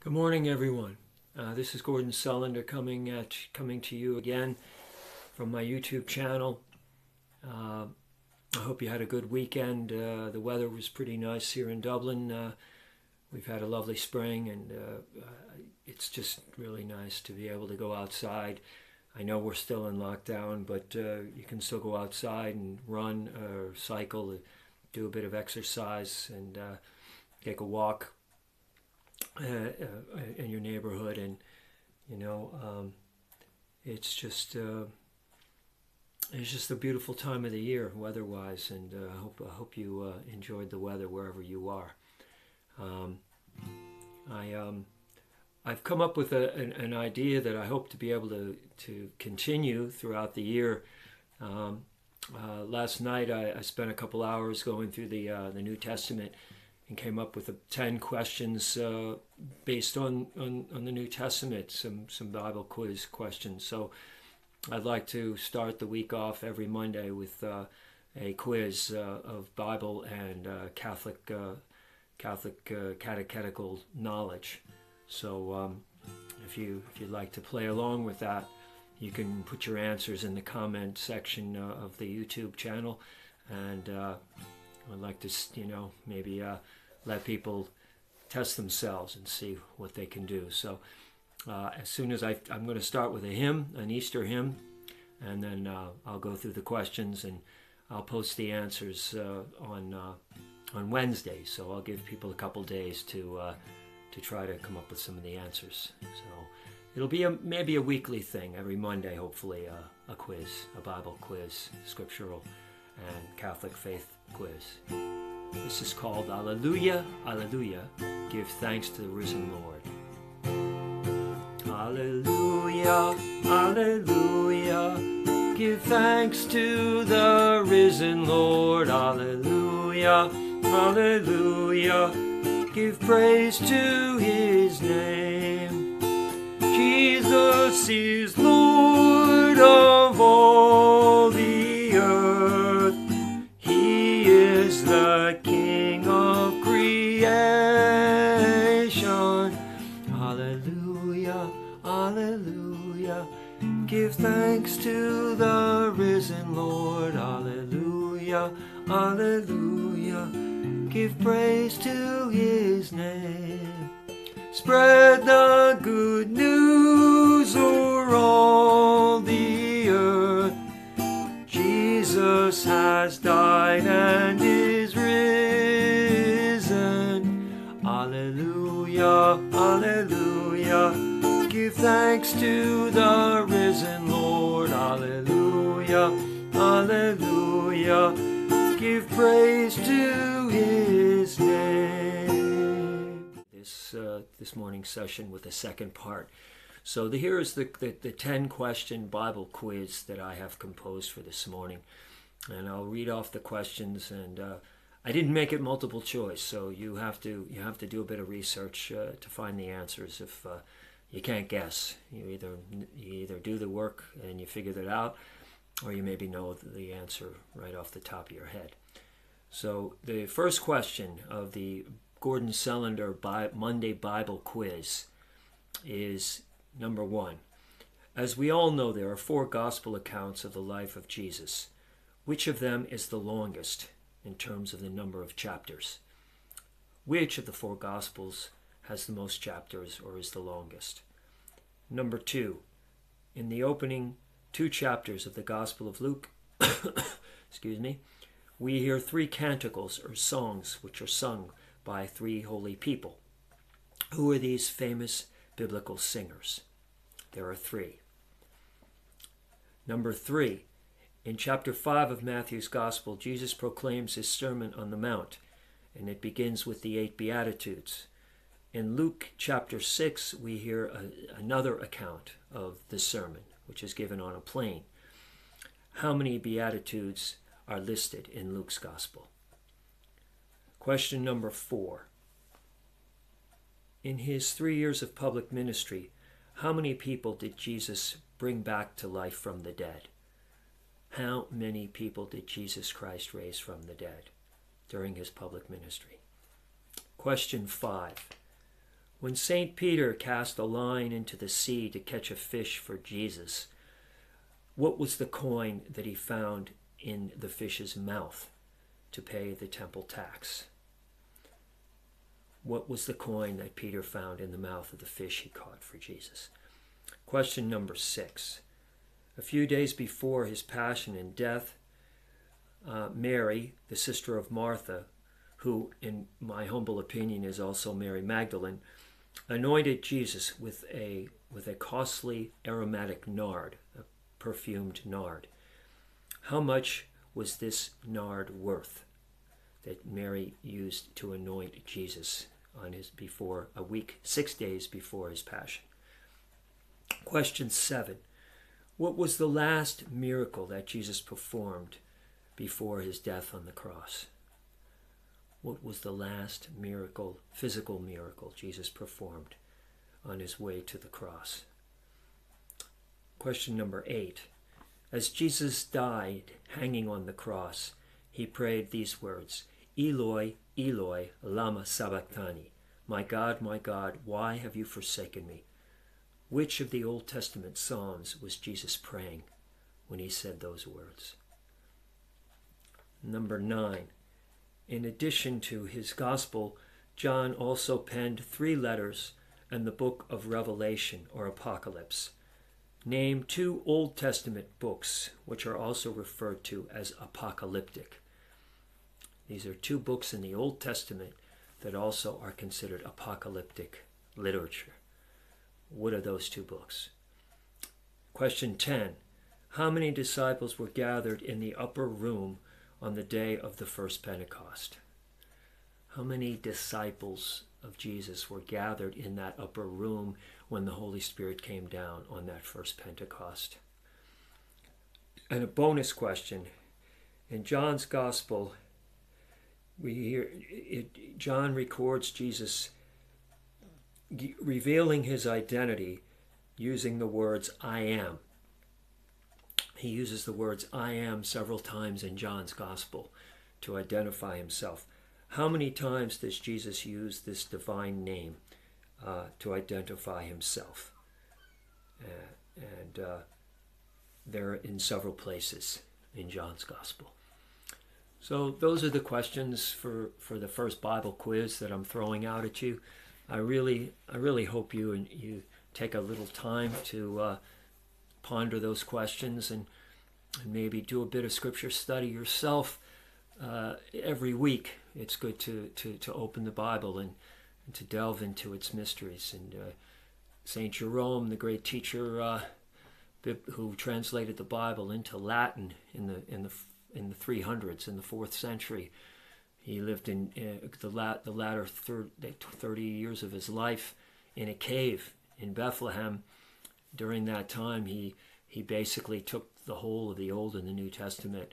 Good morning, everyone. Uh, this is Gordon Sullender coming at coming to you again from my YouTube channel. Uh, I hope you had a good weekend. Uh, the weather was pretty nice here in Dublin. Uh, we've had a lovely spring, and uh, uh, it's just really nice to be able to go outside. I know we're still in lockdown, but you can still go outside and run or cycle, do a bit of exercise, and take a walk uh, uh, in your neighborhood, and you know, um, it's just uh, it's just a beautiful time of the year, weather-wise, and uh, I hope I hope you uh, enjoyed the weather wherever you are. Um, I um, I've come up with a, an, an, idea that I hope to be able to to continue throughout the year. Um, uh, last night I, I, spent a couple hours going through the the New Testament and came up with 10 questions uh, based on, on, on, the New Testament, some, some Bible quiz questions. So I'd like to start the week off every Monday with uh, a quiz uh, of Bible and uh, Catholic, uh, Catholic uh, catechetical knowledge. So um, if, you, if you'd like to play along with that, you can put your answers in the comment section of the YouTube channel. And I'd like to, you know, maybe let people test themselves and see what they can do. So, uh, as soon as I, I'm going to start with a hymn, an Easter hymn, and then uh, I'll go through the questions and I'll post the answers uh, on uh, on Wednesday. So I'll give people a couple days to uh, to try to come up with some of the answers. So it'll be a, maybe a weekly thing every Monday, hopefully uh, a quiz, a Bible quiz, scriptural and Catholic faith quiz. This is called Alleluia, Alleluia. Give thanks to the risen Lord. Alleluia, Alleluia. Give thanks to the risen Lord. Alleluia, Alleluia. Give praise to his name. Jesus is Lord of all Give thanks to the risen Lord. Hallelujah, hallelujah. Give praise to his name. Spread the good news praise to his name. This, uh, this morning's session with the second part. So the, here is the, the, the 10 question Bible quiz that I have composed for this morning. And I'll read off the questions and uh, I didn't make it multiple choice, so you have to you have to do a bit of research uh, to find the answers if uh, you can't guess. You either you either do the work and you figure it out, or you maybe know the answer right off the top of your head. So the first question of the Gordon Sullender Monday Bible Quiz is number one. As we all know, there are four gospel accounts of the life of Jesus. Which of them is the longest in terms of the number of chapters? Which of the four gospels has the most chapters or is the longest. Number two, in the opening two chapters of the Gospel of Luke, excuse me, we hear three canticles or songs which are sung by three holy people. Who are these famous biblical singers? There are three. Number three, in chapter 5 of Matthew's Gospel, Jesus proclaims his Sermon on the Mount, and it begins with the eight Beatitudes. In Luke chapter 6, we hear a, another account of the sermon, which is given on a plain. How many Beatitudes are listed in Luke's Gospel? Question number four. In his three years of public ministry, how many people did Jesus bring back to life from the dead? How many people did Jesus Christ raise from the dead during his public ministry? Question five. When St. Peter cast a line into the sea to catch a fish for Jesus, what was the coin that he found in the fish's mouth to pay the temple tax? What was the coin that Peter found in the mouth of the fish he caught for Jesus? Question number six. A few days before his passion and death, uh, Mary, the sister of Martha, who, in my humble opinion, is also Mary Magdalene, anointed Jesus with a with a costly aromatic nard, a perfumed nard. How much was this nard worth that Mary used to anoint Jesus on his before a week, six days before his passion? Question seven. What was the last miracle that Jesus performed before his death on the cross? What was the last miracle, physical miracle, Jesus performed on his way to the cross? Question number eight. As Jesus died hanging on the cross, he prayed these words Eloi, Eloi, Lama Sabachthani. My God, my God, why have you forsaken me? Which of the Old Testament Psalms was Jesus praying when he said those words? Number nine. In addition to his Gospel, John also penned three letters and the book of Revelation or Apocalypse. Name two Old Testament books which are also referred to as apocalyptic. These are two books in the Old Testament that also are considered apocalyptic literature. What are those two books? Question 10 How many disciples were gathered in the upper room on the day of the first Pentecost? How many disciples of Jesus were gathered in that upper room when the Holy Spirit came down on that first Pentecost? And a bonus question in John's Gospel, we hear it, John records Jesus revealing his identity using the words I am. He uses the words I am several times in John's gospel to identify himself. How many times does Jesus use this divine name uh, to identify himself? Uh, and uh, they're in several places in John's gospel. So those are the questions for, for the first Bible quiz that I'm throwing out at you. I really, I really hope you and you take a little time to uh, ponder those questions and, and, maybe do a bit of scripture study yourself uh, every week. It's good to, to, to open the Bible and, and to delve into its mysteries. And uh, Saint Jerome, the great teacher uh, who translated the Bible into Latin in the in the in the 300s in the fourth century he lived in uh, the, lat- the latter 30 years of his life in a cave in Bethlehem. During that time, he, he basically took the whole of the Old and the New Testament,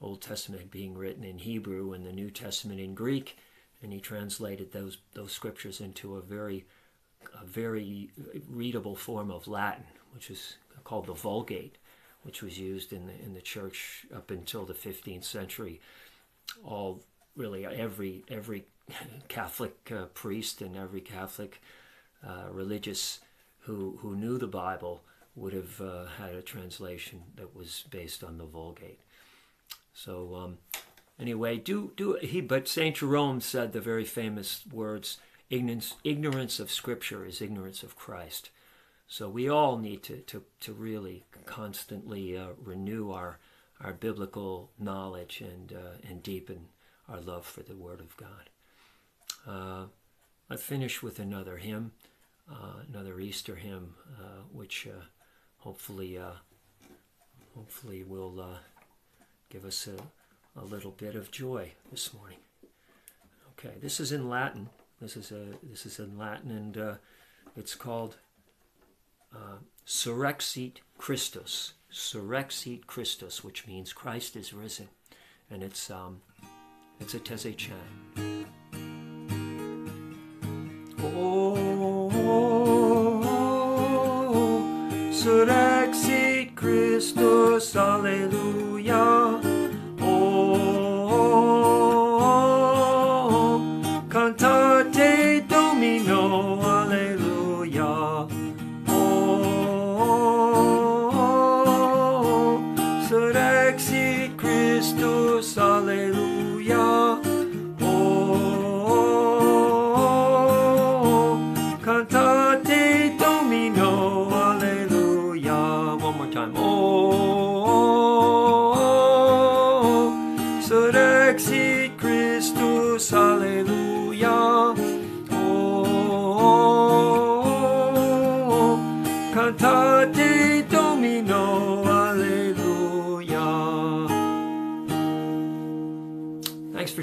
Old Testament being written in Hebrew and the New Testament in Greek, and he translated those, those scriptures into a very, a very readable form of Latin, which is called the Vulgate, which was used in the, in the church up until the 15th century. All really every every Catholic uh, priest and every Catholic uh, religious who who knew the Bible would have uh, had a translation that was based on the Vulgate. So um, anyway, do do he? But Saint Jerome said the very famous words: "Ignorance ignorance of Scripture is ignorance of Christ." So we all need to to to really constantly uh, renew our our biblical knowledge and uh, and deepen our love for the Word of God. Uh, I finish with another hymn, uh, another Easter hymn, uh, which uh, hopefully, hopefully will give us a, a little bit of joy this morning. Okay, this is in Latin. This is a this is in Latin, and uh, it's called uh, Surrexit Christus. Surrexit Christus, which means Christ is risen, and it's um, it's a Taizé chant. Oh, surrexit Christus, Alleluia.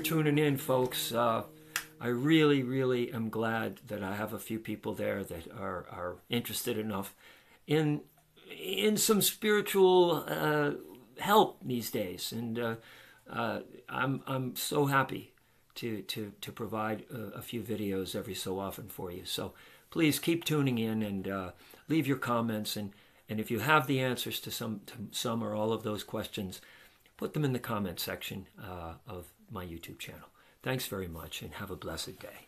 Tuning in, folks. Uh, I really, really am glad that I have a few people there that are, are interested enough in in some spiritual uh, help these days, and uh, uh, I'm I'm so happy to to to provide a, a, few videos every so often for you. So please keep tuning in and uh, leave your comments and and if you have the answers to some to some or all of those questions, put them in the comment section uh, of my YouTube channel. Thanks very much and have a blessed day.